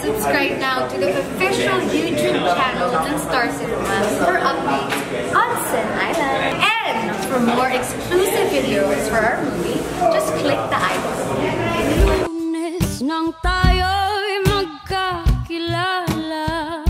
subscribe now to the official YouTube channel ng Star Cinema for updates on Sin Island. And for more exclusive videos for our movie, just click the icon. Magkakilala